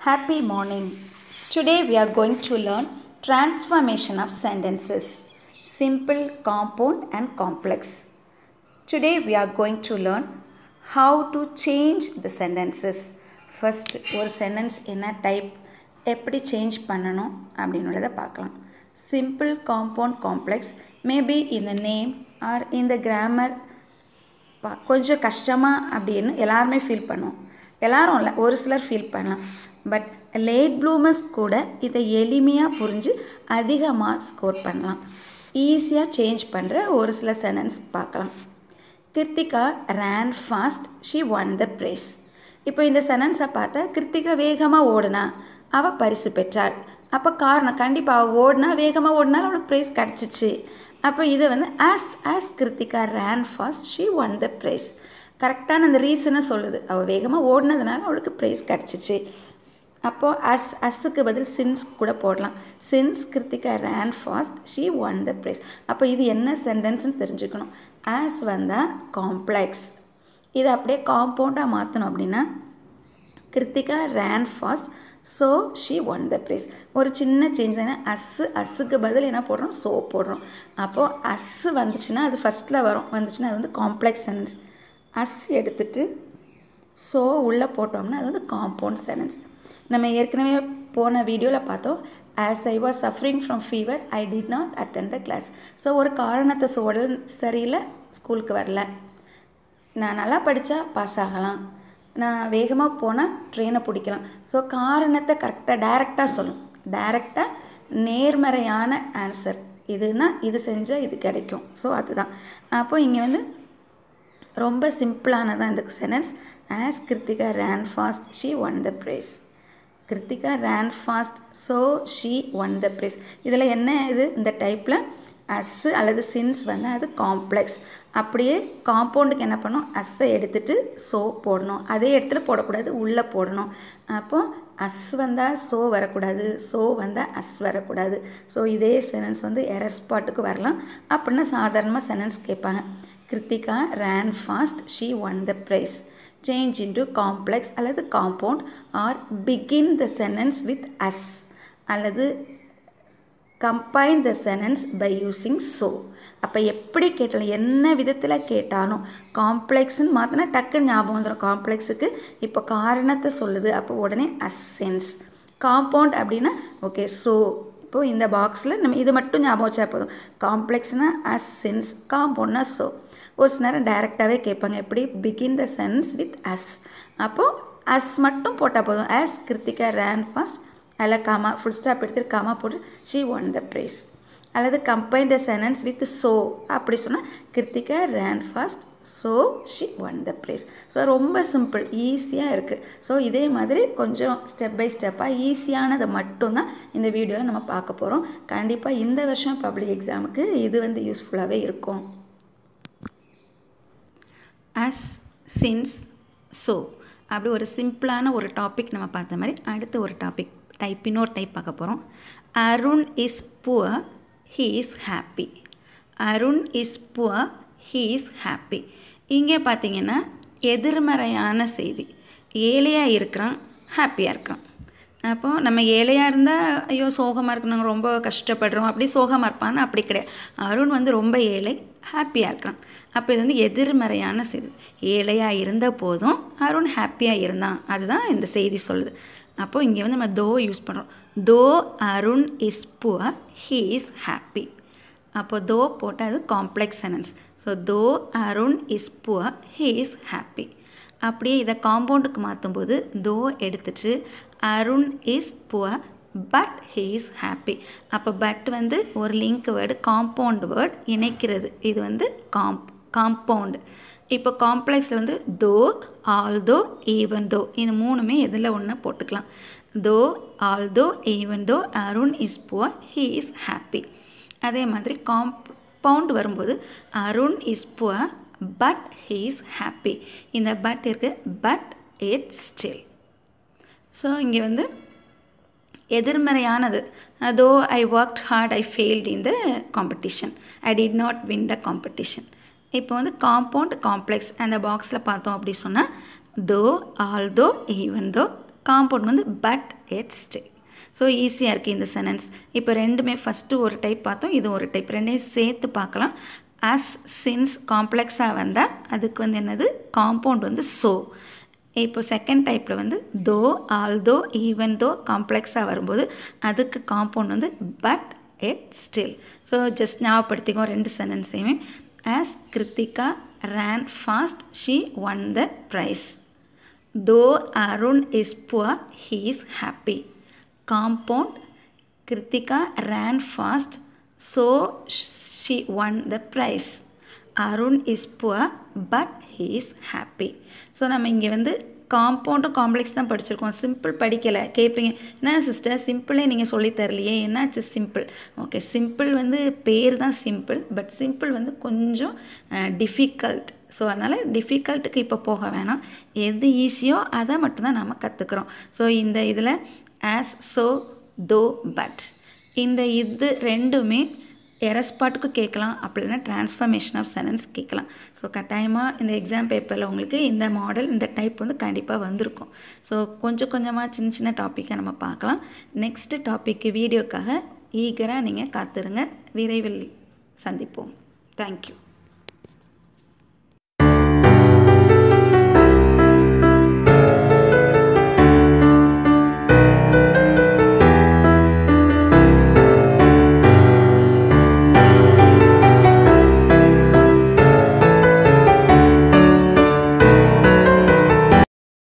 Happy morning. Today we are going to learn transformation of sentences simple, compound, and complex. Today we are going to learn how to change the sentences. First ஒரு sentence என்ன type எப்படி change பண்ணணும் அப்படின்றத பார்க்கலாம் simple compound complex maybe இந்த name R இந்த grammar கொஞ்சம் கஷ்டமாக அப்படின்னு எல்லாருமே ஃபீல் பண்ணுவோம் எல்லாரும் இல்லை ஒரு சிலர் ஃபீல் பண்ணலாம் பட் லேட் ப்ளூமர்ஸ் கூட இதை எளிமையாக புரிஞ்சு அதிகமாக ஸ்கோர் பண்ணலாம். ஈஸியாக சேஞ்ச் பண்ணுற ஒரு சில சென்டென்ஸ் பார்க்கலாம். Kiruthika ran fast she won the prize இப்போ இந்த சென்டென்ஸை பார்த்தா கிருத்திகா வேகமாக ஓடுனா அவள் பரிசு பெற்றாள். அப்போ காரணம் கண்டிப்பாக அவள் ஓடினா வேகமாக ஓடினாலும் அவளுக்கு ப்ரைஸ் கிடச்சிச்சு. அப்போ இது வந்து as as Kiruthika ran fast she won the prize கரெக்டான அந்த ரீசனை சொல்லுது. அவள் வேகமாக ஓடினதுனால அவளுக்கு ப்ரைஸ் கிடச்சிச்சு. அப்போது அஸ் அஸ்ஸுக்கு பதில் சின்ஸ் கூட போடலாம். Since Kiruthika ran fast she won the prize. அப்போ இது என்ன சென்டென்ஸ்னு தெரிஞ்சுக்கணும். ஆஸ் வந்தால் காம்ப்ளெக்ஸ் இதை அப்படியே காம்பவுண்டாக மாற்றணும் அப்படின்னா Kiruthika ran fast so she won the prize. ஒரு சின்ன சேஞ்ச் தானே. அஸ்ஸு அஸ்ஸுக்கு பதில் என்ன போடுறோம்? ஸோ போடுறோம். அப்போது அஸ்ஸு வந்துச்சுன்னா அது ஃபஸ்ட்டில் வரும். வந்துச்சுன்னா அது வந்து காம்ப்ளெக்ஸ் சென்டென்ஸ் அஸ் எடுத்துட்டு ஸோ உள்ளே போட்டோம்னா அது வந்து காம்பவுண்ட் சென்டென்ஸ் நம்ம ஏற்கனவே போன வீடியோவில் பார்த்தோம் as I was suffering from fever I did not attend the class so ஒரு காரணத்தை சோடல் சரியில்லை ஸ்கூலுக்கு வரல. நான் நல்லா படித்தா பாஸ் ஆகலாம். நான் வேகமாக போனால் ட்ரெயினை பிடிக்கலாம். ஸோ காரணத்தை கரெக்டாக டைரெக்டாக சொல்லும் டைரெக்டாக நேர்மறையான ஆன்சர் இதுனா இது செஞ்சால் இது கிடைக்கும். ஸோ அதுதான். அப்போது இங்கே வந்து ரொம்ப சிம்பிளானதான் இந்த sentence as Kiruthika ran fast she won the prize Kiruthika ran fast so she won the prize இதில் என்ன இது? இந்த டைப்பில் அஸ்ஸு அல்லது சின்ஸ் வந்து அது காம்ப்ளெக்ஸ் அப்படியே காம்பவுண்டுக்கு என்ன பண்ணணும்? அஸ்ஸை எடுத்துகிட்டு சோ போடணும். அதே இடத்துல போடக்கூடாது உள்ளே போடணும். அப்போது அஸ் வந்தால் சோ வரக்கூடாது சோ வந்தால் அஸ் வரக்கூடாது. ஸோ இதே சென்டென்ஸ் வந்து எரர் ஸ்பாட்டுக்கு வரலாம். அப்படின்னா சாதாரணமாக சென்டென்ஸ் கேட்பாங்க. Kiruthika ran fast she won the prize change into complex அல்லது compound or begin the sentence with as அல்லது combine the sentence by using so அப்போ எப்படி கேட்டாலும் என்ன விதத்தில் கேட்டாலும் காம்ப்ளெக்ஸ்ன்னு மாற்றினா டக்குன்னு ஞாபகம் வந்துடும் காம்ப்ளெக்ஸுக்கு இப்போ காரணத்தை சொல்லுது. அப்போ உடனே அசென்ஸ் காம்பவுண்ட் அப்படின்னா ஓகே ஸோ இப்போது இந்த பாக்ஸில் நம்ம இது மட்டும் ஞாபகம் வச்சா போதும். காம்ப்ளெக்ஸ்னால் அஸ் சென்ஸ் காம்பவுண்ட்னா ஸோ ஒரு சில நேரம் டைரெக்டாகவே கேட்பாங்க. எப்படி? Begin the sentence with as அப்போது அஸ் மட்டும் போட்டால் போதும். அஸ் கிருத்திகா ரேன் ஃபாஸ்ட் அதில் காமா ஃபுல் ஸ்டாப் எடுத்துட்டு காமா போட்டு ஷீ ஒன் த ப்ரைஸ் அல்லது combine the sentence with so அப்படி சொன்னால் Kiruthika ran fast so she won the prize so ரொம்ப சிம்பிள் ஈஸியாக இருக்குது ஸோ இதே மாதிரி கொஞ்சம் ஸ்டெப் பை ஸ்டெப்பாக ஈஸியானதை மட்டும்தான் இந்த வீடியோவில் நம்ம பார்க்க போகிறோம் கண்டிப்பாக இந்த வருஷம் பப்ளிக் எக்ஸாமுக்கு இது வந்து யூஸ்ஃபுல்லாகவே இருக்கும். அஸ் சின்ஸ் ஸோ அப்படி ஒரு சிம்பிளான ஒரு டாபிக் நம்ம பார்த்த மாதிரி அடுத்த ஒரு டாபிக் டைப் இன்னொரு டைப் பார்க்க போகிறோம் Arun is poor he is happy Arun is poor he is happy இங்கே பார்த்தீங்கன்னா எதிர்மறையான செய்தி. ஏழையாக இருக்கிறான் ஹாப்பியாக இருக்கிறான். அப்போது நம்ம ஏழையாக இருந்தால் ஐயோ சோகமாக இருக்கு நாங்கள் ரொம்ப கஷ்டப்படுறோம். அப்படி சோகமாக இருப்பான்னு அப்படி கிடையாது. அருண் வந்து ரொம்ப ஏழை ஹாப்பியாக இருக்கிறான். அப்போ இது வந்து எதிர்மறையான செய்தி. ஏழையாக இருந்த போதும் அருண் ஹாப்பியாக இருந்தான். அதுதான் இந்த செய்தி சொல்லுது. அப்போது இங்கே வந்து நம்ம தோ யூஸ் பண்ணுறோம் though Arun is poor he is happy அப்போது தோ போட்டால் அது complex sentence so though Arun is poor he is happy அப்படியே இதை காம்பவுண்டுக்கு மாற்றும்போது தோ எடுத்துட்டு Arun is poor but he is happy அப்போ பட் வந்து ஒரு லிங்க் வேர்டு காம்பவுண்ட் வேர்ட் இணைக்கிறது. இது வந்து காம்ப் காம்பவுண்டு இப்போ காம்ப்ளெக்ஸில் வந்து தோ ஆல் தோ ஈவன் தோ இது மூணுமே எதில் ஒன்று போட்டுக்கலாம். தோ although even though Arun is poor he is happy அதே மாதிரி காம்பவுண்ட் வரும்போது Arun is poor but he is happy இந்த பட் இருக்குது பட் இட் ஸ்டில் ஸோ இங்கே வந்து எதிர்மறையானது. Though I work hard I failed in the competition I did not win the competition இப்போ வந்து காம்பவுண்ட் காம்ப்ளெக்ஸ் அந்த பாக்ஸில் பார்த்தோம் அப்படி சொன்னால் தோ ஆல் தோ ஈவன் தோ காம்பவுண்ட் வந்து பட் எட் ஸ்டில் ஸோ ஈஸியாக இருக்குது இந்த சென்டென்ஸ் இப்போ ரெண்டுமே ஃபஸ்ட்டு ஒரு டைப் பார்த்தோம் இது ஒரு டைப் ரெண்டையும் சேர்த்து பார்க்கலாம். அஸ் சின்ஸ் காம்ப்ளெக்ஸாக வந்தால் அதுக்கு வந்து என்னது? காம்பவுண்ட் வந்து ஸோ இப்போ செகண்ட் டைப்பில் வந்து தோ ஆல்தோ ஈவன் தோ காம்ப்ளெக்ஸாக வரும்போது அதுக்கு காம்பவுண்ட் வந்து but yet still so just ஞாபகப்படுத்திக்கோ ரெண்டு சென்டென்ஸையுமே as Kiruthika ran fast she won the prize though Arun is poor he is happy compound Kiruthika ran fast so she won the prize Arun is poor but he is happy so நம்ம இங்கே வந்து காம்பவுண்டும் complex தான் படிச்சிருக்கோம். Simple படிக்கலை. கேட்பீங்க என்ன sister சிம்பிளே நீங்கள் சொல்லி தரலையே. என்னாச்சு சிம்பிள் ஓகே சிம்பிள் வந்து பேர் தான் சிம்பிள் பட் சிம்பிள் வந்து கொஞ்சம் டிஃபிகல்ட் ஸோ அதனால் டிஃபிகல்ட்டுக்கு இப்போ போக வேணாம். எது ஈஸியோ அதை மட்டும்தான் நம்ம கற்றுக்குறோம் ஸோ இந்த இதில் ஆஸ் ஸோ தோ பட் இந்த இது ரெண்டுமே எரஸ்பாட்டுக்கு கேட்கலாம் அப்படின்னா டிரான்ஸ்ஃபர்மேஷன் ஆஃப் சென்டென்ஸ் கேட்கலாம். ஸோ கட்டாயமாக இந்த எக்ஸாம் பேப்பரில் உங்களுக்கு இந்த மாடல் இந்த டைப் வந்து கண்டிப்பாக வந்திருக்கும். ஸோ கொஞ்சம் கொஞ்சமாக சின்ன சின்ன டாப்பிக்கை நம்ம பார்க்கலாம். நெக்ஸ்ட்டு டாப்பிக்கு வீடியோக்காக ஈகராக நீங்கள் காத்துருங்க. விரைவில் சந்திப்போம். தேங்க்யூ